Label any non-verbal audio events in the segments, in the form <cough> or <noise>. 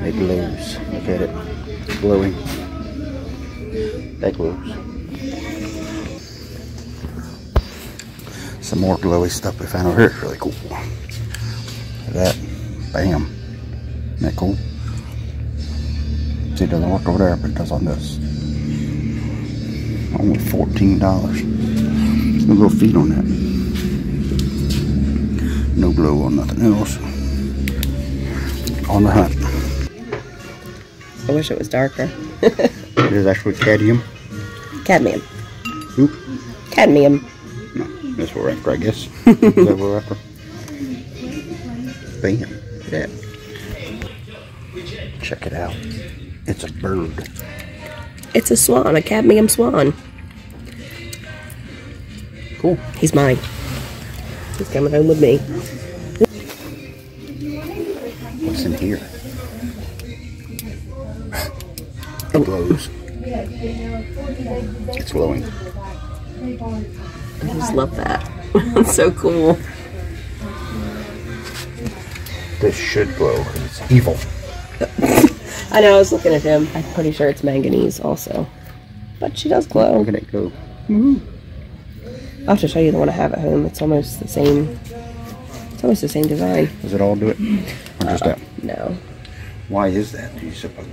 It glows. Look at it. It's glowing. That glows. Some more glowy stuff we found over here. It's really cool. Look at that. Bam. Isn't that cool? See, it doesn't work over there, but it does on this. Only $14. A little feet on that. No glow on nothing else. On the hunt. I wish it was darker. <laughs> It is actually cadmium. Cadmium. Oop. Cadmium. No, that's what we're after, I guess. is that what we're after? Bam. That. Check it out. It's a bird. It's a swan, a cadmium swan. Cool. He's mine. He's coming home with me. What's in here? It glows. It's glowing. I just love that. <laughs> It's so cool. This should glow. It's evil. <laughs> I know, I was looking at him. I'm pretty sure it's manganese also. But she does glow. Look at it go. I'll have to show you the one I have at home. It's almost the same. It's almost the same design. Does it all do it? Or just uh-uh. that? No. Why is that, do you suppose?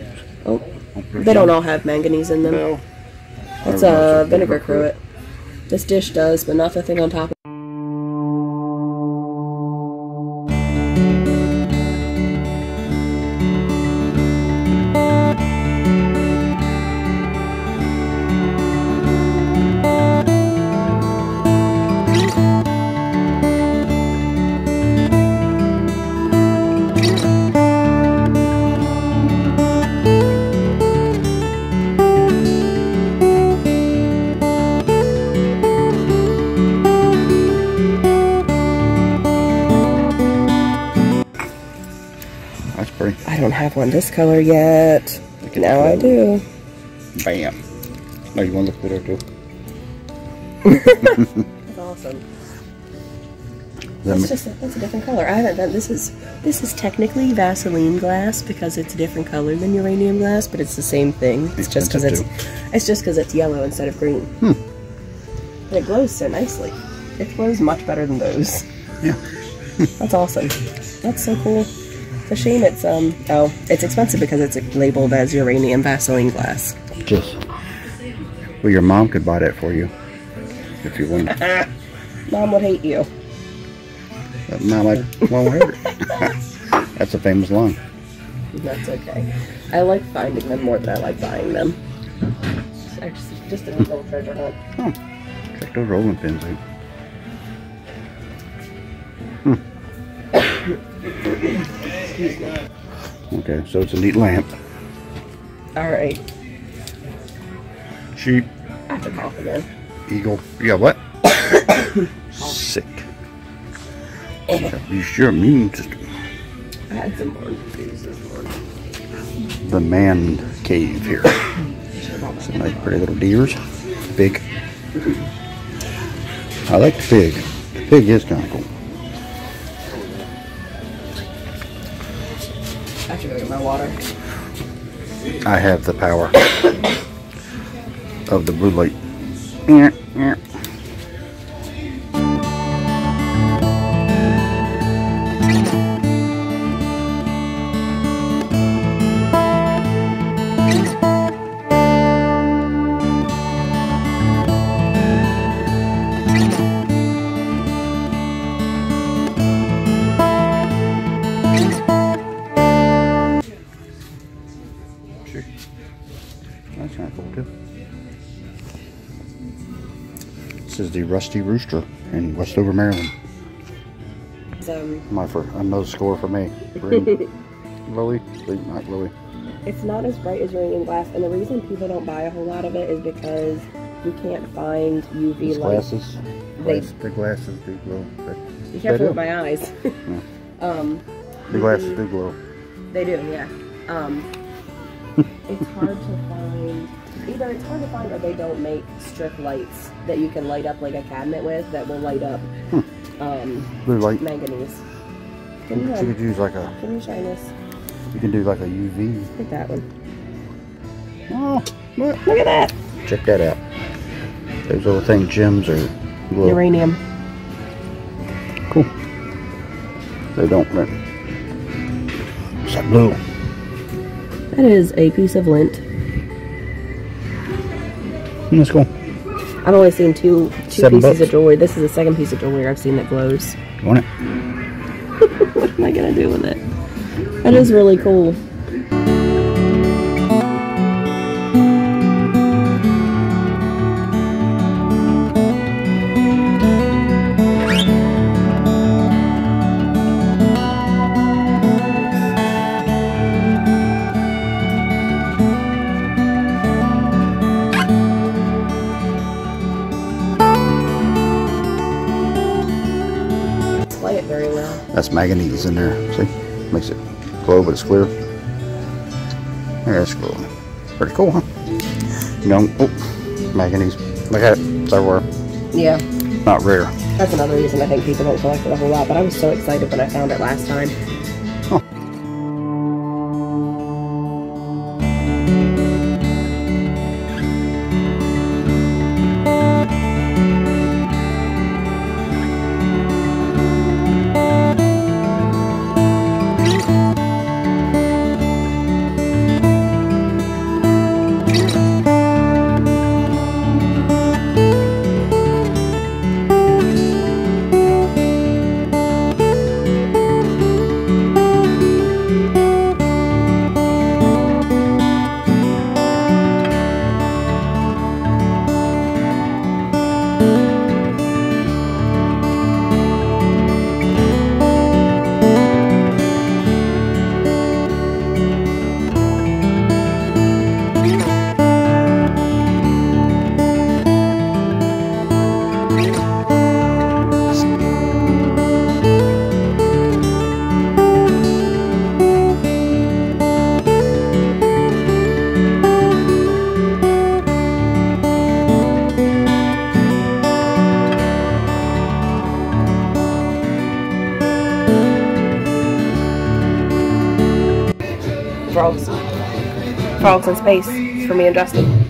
Oh, oh they don't all have manganese in them. No. It's I don't know, uh, a vinegar vinegar cruet. This dish does, but not the thing on top. Pretty. I don't have one this color yet. Now I do. Bam. No, you want to look at her too? That's awesome. That That's just a, that's a different color. I haven't done this is this is technically Vaseline glass because it's a different color than uranium glass, but it's the same thing. It's just because it's it's just because it's yellow instead of green. Hmm. And it glows so nicely. It glows much better than those. Yeah. That's awesome. That's so cool. It's a shame it's um oh it's expensive because it's labeled as uranium Vaseline glass. Just. Well, your mom could buy that for you. If you want. <laughs> Mom would hate you. But Mom, I won't hurt. <laughs> That's a famous line. That's okay. I like finding them more than I like buying them. It's actually just a little treasure hunt. Oh, check those rolling pins out. Hmm. Okay, so it's a neat lamp. All right, Sheep, I have to cough again. eagle. Yeah, what? <coughs> Sick. Use your immune system. I had some more booze this morning. The man cave here. Some nice pretty little deers. Big. I like the pig. The pig is kind of cool. I have to go get my water. I have the power <coughs> of the blue light. That's kind of cool too. This is the Rusty Rooster in Westover, Maryland. Um, My for another score for me. Wait, <laughs> not glowy. it's not as bright as uranium glass, and the reason people don't buy a whole lot of it is because you can't find UV These light. glasses, They- glass, the glasses do glow. Be careful with my eyes. <laughs> um, the glasses do glow. They do, yeah. Um, it's hard to find. Either it's hard to find, or they don't make strip lights that you can light up like a cabinet with that will light up um, Blue light. manganese. Can you, You could use like a, can you shine this? you can do like a UV. Look at that one. Oh, look, Look at that. check that out. Those little things, gems are. Uranium. Cool. They don't rent. What's that blue? That is a piece of lint. Hmm, That's cool. I've only seen two two Seven pieces bucks. of jewelry. This is the second piece of jewelry I've seen that glows. You want it? <laughs> what am I gonna do with it? That is really cool. That's manganese in there. See? Makes it glow, but it's clear. Yeah, it's cool. Pretty cool, huh? You know, oh, manganese. Look at it. It's everywhere. Yeah, Not rare. that's another reason I think people don't collect it a whole lot. But I was so excited when I found it last time. In space for me and Justin.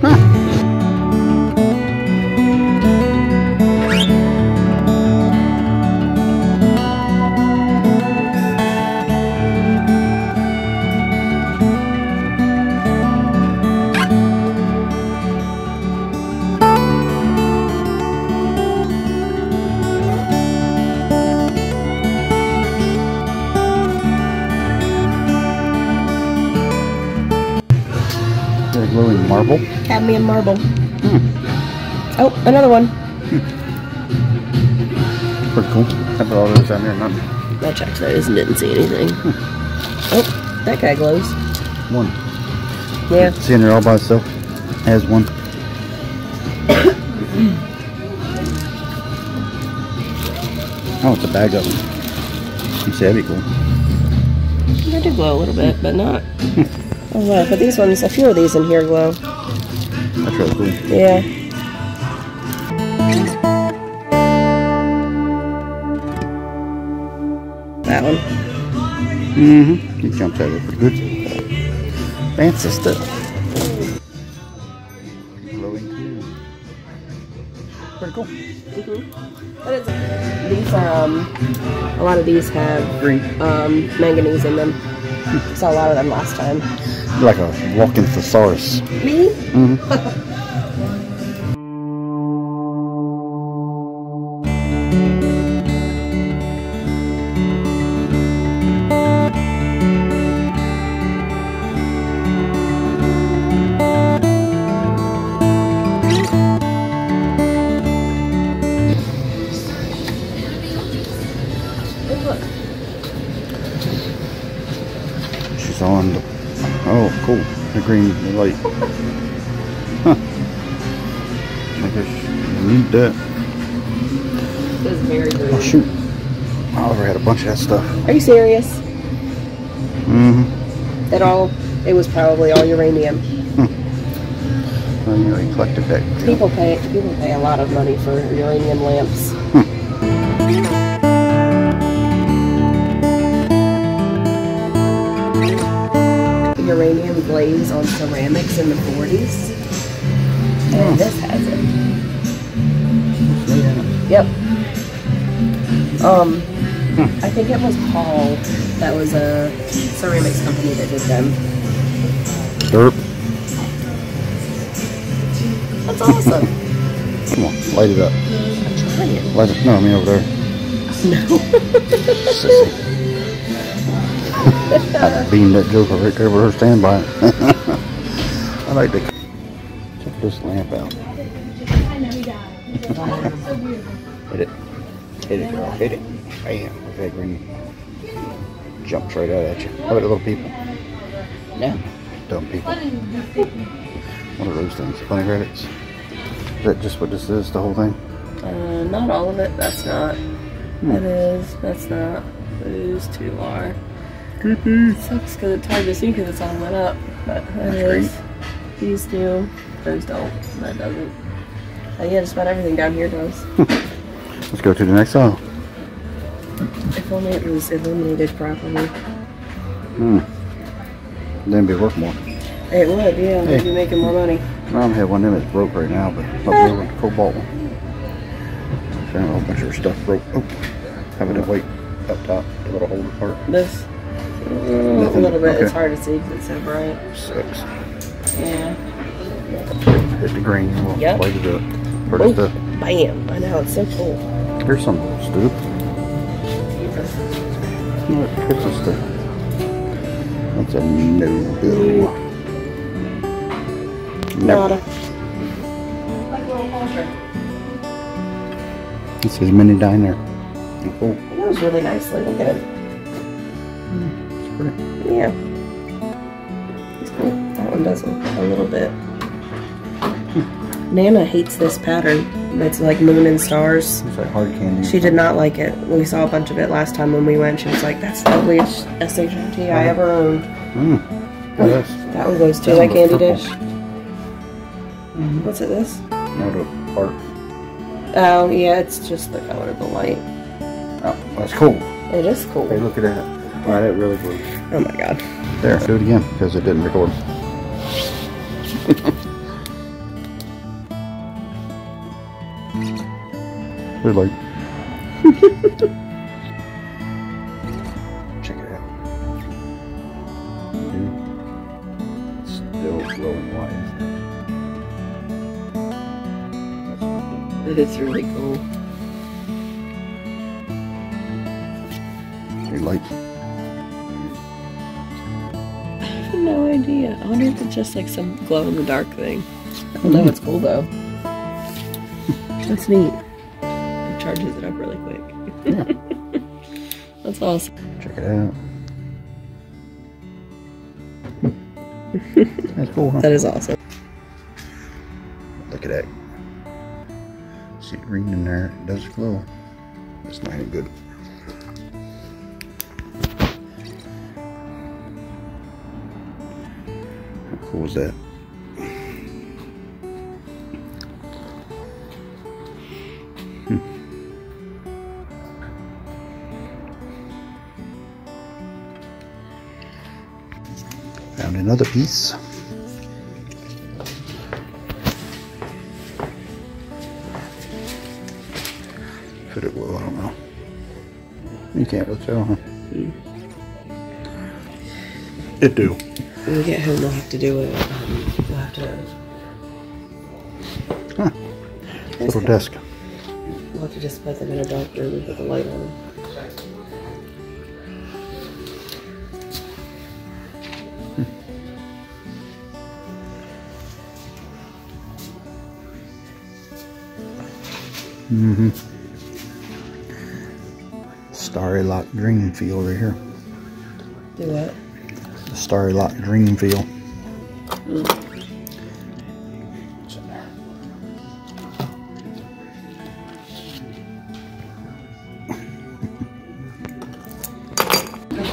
Cadmium marble. Oh, another one. Pretty cool. Have all those down there. Nothing. I checked those and didn't see anything. Hmm. Oh, that guy glows. One. Yeah. Seeing there all by itself. Has one. oh, it's a bag of them. You see, that'd be cool. They do glow a little bit, but not. <laughs> Oh wow, but these ones, a few of these in here glow. That's really cool. Yeah. That one. Mm-hmm. He jumps out of it pretty good. Fancy stuff. Glowing too. Pretty cool. But it's, these are, um, a lot of these have Green. um, manganese in them. <laughs> Saw a lot of them last time. Like a walking thesaurus. Me? She's <laughs> The green light. Huh. I guess you need that. It's very green. Oh, shoot. Oliver had a bunch of that stuff. Are you serious? Mm-hmm. It all, it was probably all uranium. Well, you know, he collected that. People pay, people pay a lot of money for uranium lamps. Glaze on ceramics in the 40s. And this has it. Yep. Um, I think it was Hall that was a ceramics company that did them. Derp. That's awesome. <laughs> Come on, light it up. I'm trying. Light it. No, I mean over there. <laughs> No. I beamed that joker right there with her standby. <laughs> I like to check this lamp out. Hit it. Hit it, girl. Hit it. Bam. Look at that green. Jumps right out at you. How about the little people? No. Dumb people. What are those things? Funny credits? Is that just what this is, the whole thing? Uh, not all of it. That's not. That is. That's not. Those two are. Creepy. Sucks because it's hard to see because it's all lit up. But is. These do. Those don't. That doesn't. Uh, yeah, just about everything down here does. <laughs> Let's go to the next aisle. if only it was illuminated properly. Hmm. Then be worth more. It would, yeah. Hey. We'd be making more money. I have one of them that's broke right now, but with the cobalt one. Found a whole bunch of stuff broke. Oh, having to wait up top, the little holder part. This. A little bit. It's hard to see because it's so bright. Six. Yeah. Hit the green, we'll Yep. to it. Oh, stuff. bam. I know. It's so cool. Here's some stuff. What Christmas stuff? That's a no-go. No. Nada. It says mini diner. Oh, It goes really nicely. Look at it. pretty. Yeah. It's cool. That one doesn't. A little bit. Nana hates this pattern. It's like moon and stars. It's like hard candy. She did not like it. We saw a bunch of it last time when we went. She was like, "That's the ugliest SHMT I ever owned." Mm. Yeah, that's That one goes to That one candy looks dish. What's it? This? not a part. Oh yeah, it's just the color of the light. Oh, that's cool. It is cool. Hey, look at that. Wow, that really works. Oh my god. There, do it again because it didn't record. <laughs> They're like. Check it out. Dude, Still glowing white. It is really cool. Just like some glow in the dark thing. I don't know. Hmm. It's cool though. <laughs> That's neat. It charges it up really quick. <laughs> That's awesome. Check it out. <laughs> That's cool, huh? That is awesome. Look at that. See green in there. It does glow. That's not any good. How cool is that? Hmm. Found another piece. Could it will? I don't know. You can't really tell, huh? It do. When we get home, we'll have to do it. Um, we'll have to. Huh. Little desk. We'll have to just put them in a dark room and put the light on. Mm-hmm. Starry Lock Dream Feel right here. Do what? The Starry Lock Dream Feel. What's in there?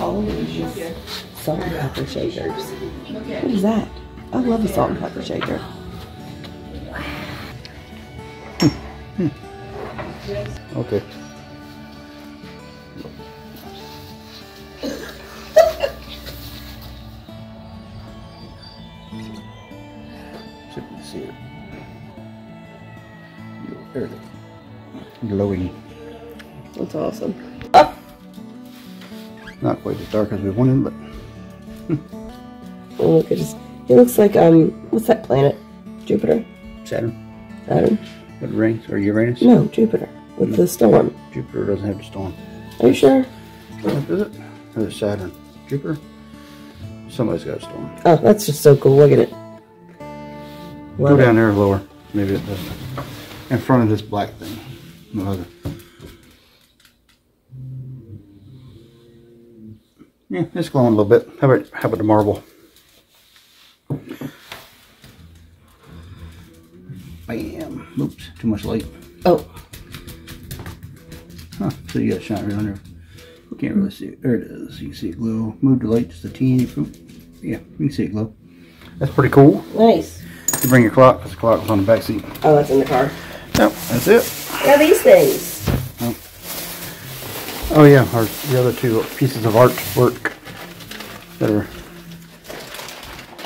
All of these salt and pepper shakers. What is that? I love a salt and pepper shaker. <laughs> Okay. Glowing. That's awesome. Oh, Not quite as dark as we wanted, but oh, look, it just it looks like um, what's that planet? Jupiter, Saturn. Saturn? But rings or Uranus? No, Jupiter with the storm. Jupiter doesn't have the storm. Are you sure? Is it? Or is it Saturn? Jupiter? Somebody's got a storm. Oh, that's just so cool. Look at it. Go down there lower. Maybe it doesn't. In front of this black thing. Yeah, it's glowing a little bit. How about how about the marble? Bam. Oops, too much light. Oh, Huh, so you got a shine it right under. We can't really see it. There it is. You can see it glow. Move the light just a teeny. Oop. Yeah, you can see it glow. That's pretty cool. nice. You bring your clock because the clock was on the back seat. Oh, that's in the car. Yep, that's it. Yeah, these things. Oh, oh yeah, our, the other two pieces of artwork that are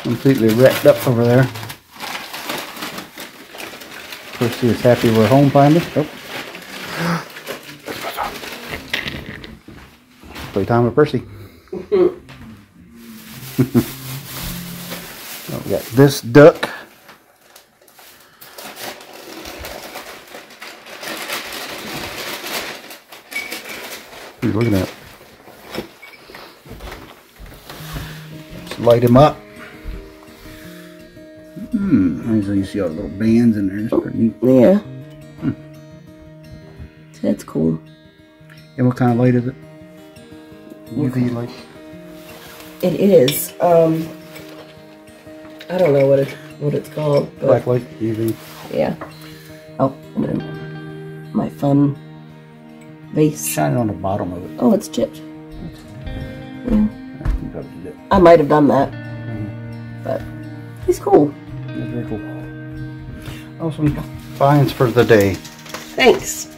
completely wrecked up over there. Oh. <laughs> Percy is happy we're home finally. Oh. Playtime with Percy. oh, we got this duck. What are you at? Let's light him up. Hmm, so you see all the little bands in there. It's pretty neat. Yeah. That's cool. And what kind of light is it? UV light. It is. Um, I don't know what it what it's called, but Black light, UV. yeah. Oh, my fun vase. Shine on the bottom of it. Oh, it's chipped. Yeah. You probably did it. I might have done that, mm-hmm. but he's cool. That's very cool. Awesome finds for the day. Thanks.